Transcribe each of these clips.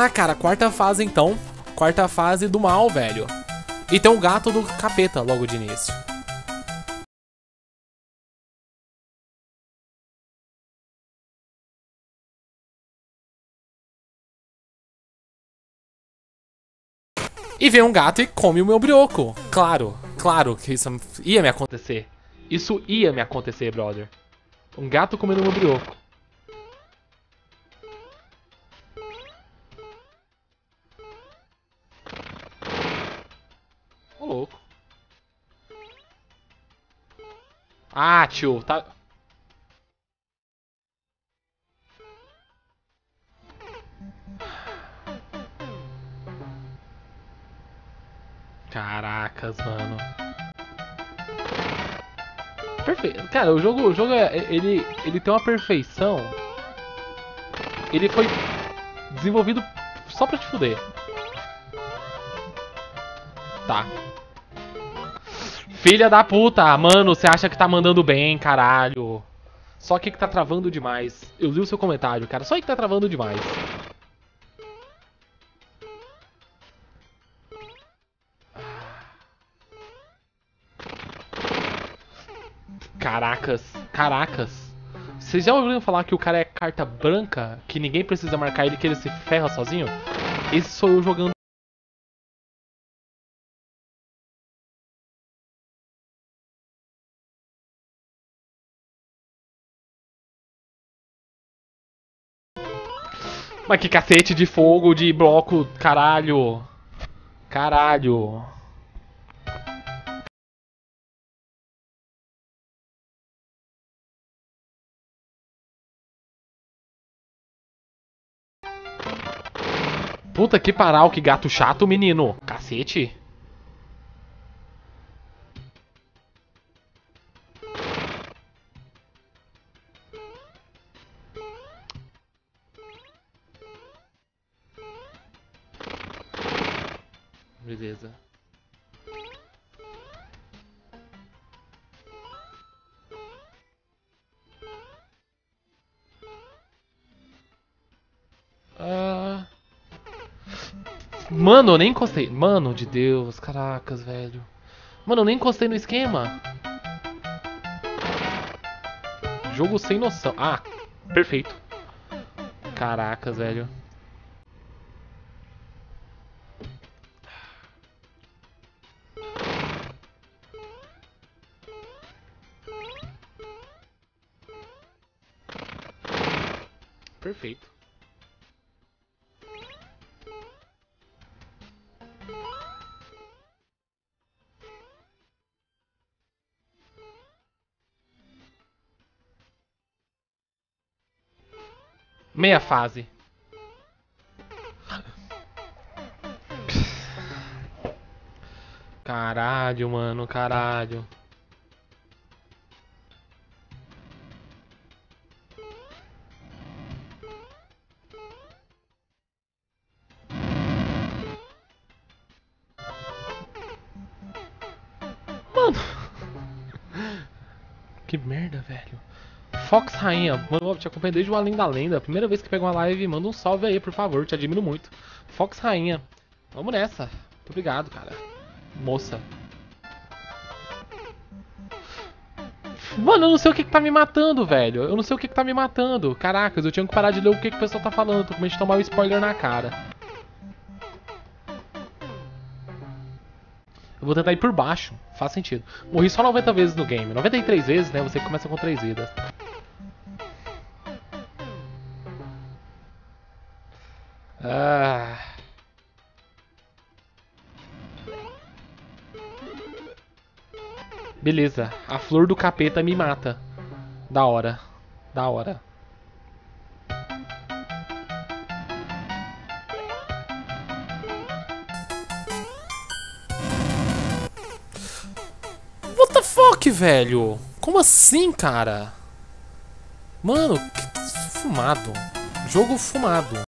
lá, cara. Quarta fase, então. Quarta fase do mal, velho. E tem um gato do capeta logo de início. E vem um gato e come o meu brioco. Claro, claro que isso ia me acontecer. Isso ia me acontecer, brother. Um gato comendo o meu brioco. Louco. Ah, tio, tá... Caracas, mano. Perfeito. Cara, o jogo, o jogo é, ele, ele tem uma perfeição. Ele foi desenvolvido só pra te fuder. Tá. Filha da puta, mano, você acha que tá mandando bem, caralho. Só que que tá travando demais. Eu li o seu comentário, cara. Só que tá travando demais. Caracas, caracas. Vocês já ouviram falar que o cara é carta branca? Que ninguém precisa marcar ele, que ele se ferra sozinho? Esse sou eu jogando. Mas que cacete de fogo, de bloco, caralho. Caralho. Puta que paral, que gato chato, menino. Cacete. Ah... Mano, eu nem encostei. Mano de Deus, caracas, velho. Mano, eu nem encostei no esquema. Jogo sem noção. Ah, perfeito. Caracas, velho. Meia fase. Caralho, mano, caralho. Mano. Que merda, velho. Fox Rainha, mano, te acompanho desde o Além da Lenda. Primeira vez que pego uma live, manda um salve aí, por favor, te admiro muito. Fox Rainha, vamos nessa. Muito obrigado, cara. Moça. Mano, eu não sei o que, que tá me matando, velho. Eu não sei o que, que tá me matando. Caracas, eu tinha que parar de ler o que, que o pessoal tá falando. Tô com medo de tomar um spoiler na cara. Eu vou tentar ir por baixo. Faz sentido. Morri só 90 vezes no game. 93 vezes, né? Você começa com 3 vidas. Ah. Beleza. A flor do capeta me mata. Da hora. Da hora. What the fuck, velho? Como assim, cara? Mano, que fumado. Jogo fumado.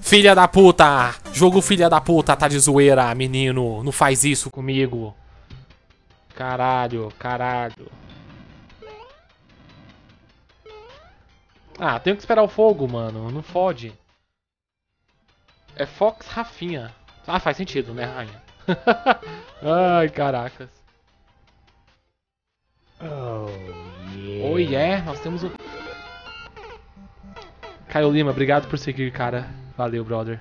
Filha da puta! Jogo filha da puta, tá de zoeira, menino. Não faz isso comigo. Caralho, caralho. Ah, tenho que esperar o fogo, mano. Não fode. É Fox Rafinha. Ah, faz sentido, né, rainha? Ai, caracas. Oh, yeah. Oh, yeah. Nós temos um... Caio Lima, obrigado por seguir, cara. Valeu, brother.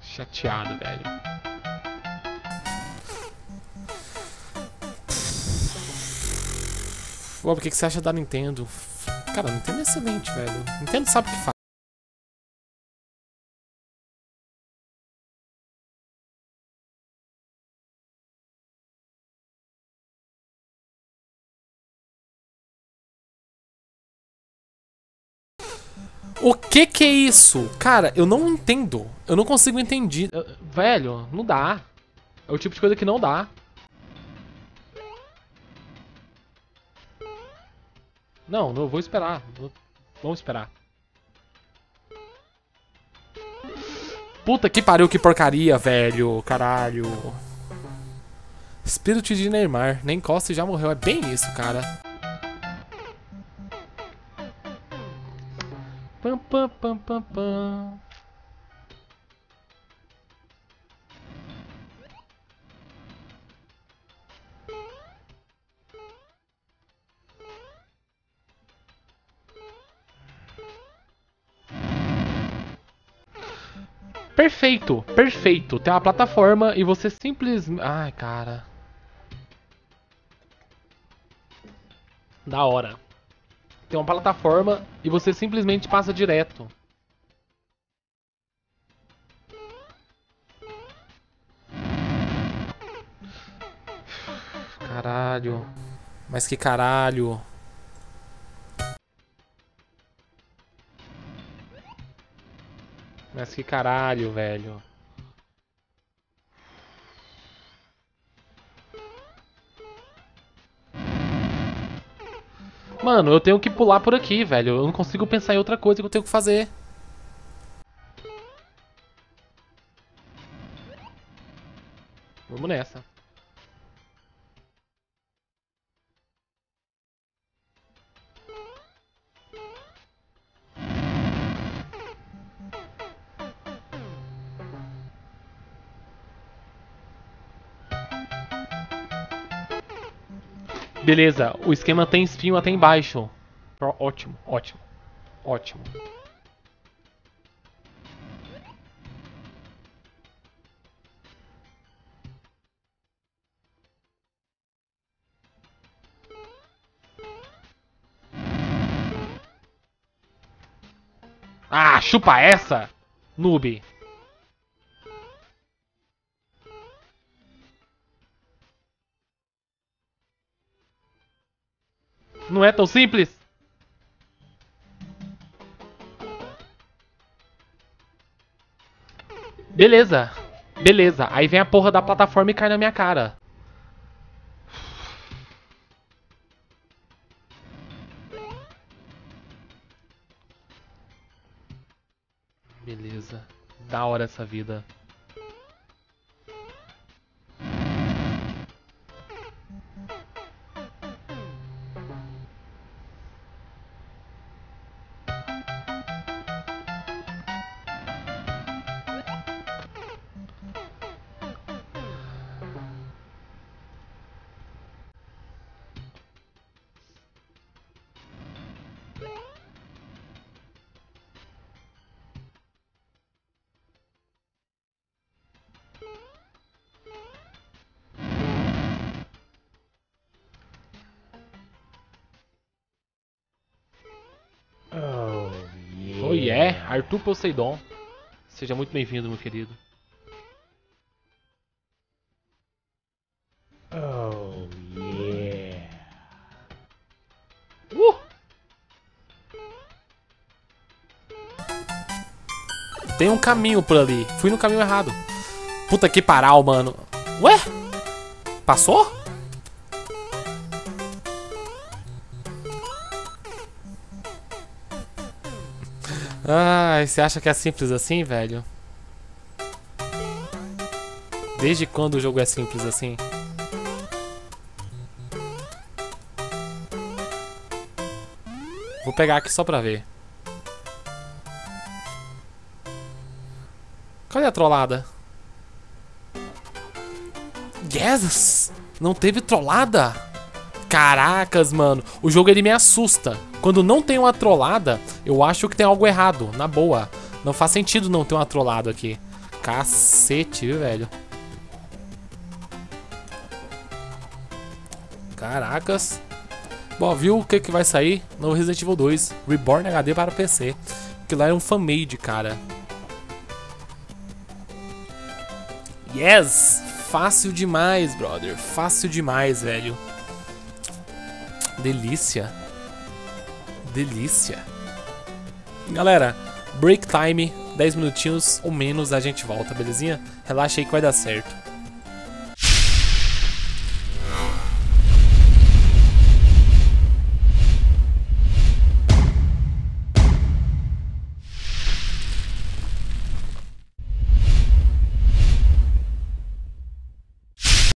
Chateado, velho. Bob, o que, que você acha da Nintendo? Cara, a Nintendo é excelente, velho. Nintendo sabe o que faz. O que que é isso? Cara, eu não entendo. Eu não consigo entender. Eu- Velho, não dá. É o tipo de coisa que não dá. Não, não vou esperar. Vou- Vamos esperar. Puta que pariu, que porcaria, velho. Caralho. Espírito de Neymar. Nem Costa já morreu. É bem isso, cara. Pam, pam, pam, pam, pam. Perfeito, perfeito. Tem uma plataforma e você simplesmente. Ai, cara. Da hora. Tem uma plataforma e você simplesmente passa direto. Caralho. Mas que caralho. Mas que caralho, velho. Mano, eu tenho que pular por aqui, velho. Eu não consigo pensar em outra coisa que eu tenho que fazer. Vamos nessa. Beleza, o esquema tem espinho até embaixo. Ótimo, ótimo, ótimo. Ah, chupa essa, noob. Não é tão simples? Beleza. Beleza. Aí vem a porra da plataforma e cai na minha cara. Beleza. Da hora essa vida. Arthur Poseidon. Seja muito bem-vindo, meu querido. Oh, yeah. Uh! Tem um caminho por ali. Fui no caminho errado. Puta que paral, mano. Ué? Passou? Ai, você acha que é simples assim, velho? Desde quando o jogo é simples assim? Vou pegar aqui só pra ver. Cadê a trollada? Yes! Não teve trollada? Caracas, mano. O jogo ele me assusta. Quando não tem uma trollada, eu acho que tem algo errado. Na boa. Não faz sentido não ter uma trollada aqui. Cacete, viu, velho? Caracas. Bom, viu o que, que vai sair no Resident Evil 2 Reborn HD para PC. Que lá é um fan-made, cara. Yes! Fácil demais, brother. Fácil demais, velho. Delícia. Delícia. Galera, break time, 10 minutinhos ou menos a gente volta, belezinha? Relaxa aí que vai dar certo.